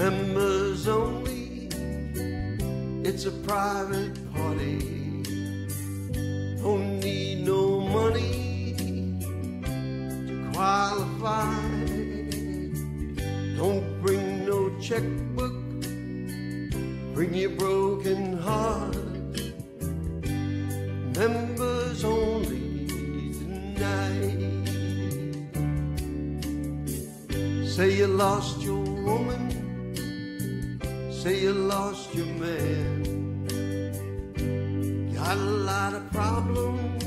Members only. It's a private party. Don't need no money to qualify. Don't bring no checkbook. Bring your broken heart. Members only tonight. Say you lost your woman. Say you lost your man. Got a lot of problems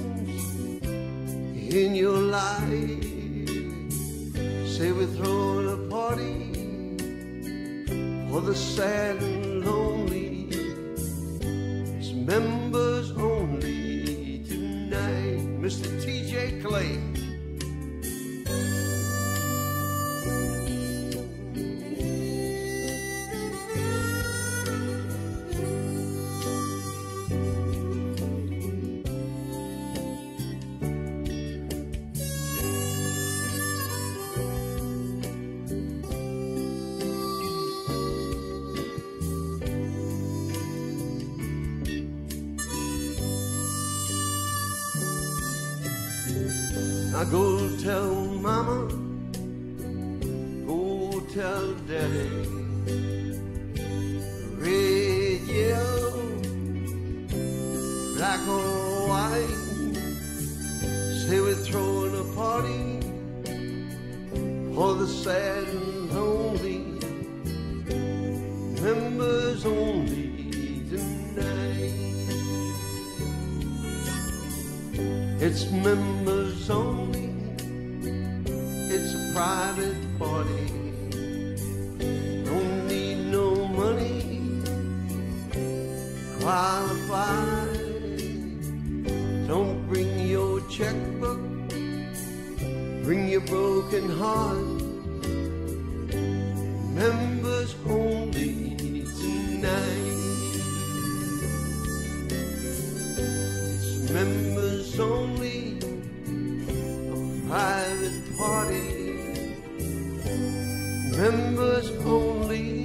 in your life. Say we're throwing a party for the sad and lonely. It's Now go tell mama, go tell daddy. Red, yellow, black or white. Say we're throwing a party for the sad and lonely. Members only It's members only. It's a private party. Don't need no money. Qualify. Don't bring your checkbook. Bring your broken heart. Members only tonight. It's members only, a private party. Members only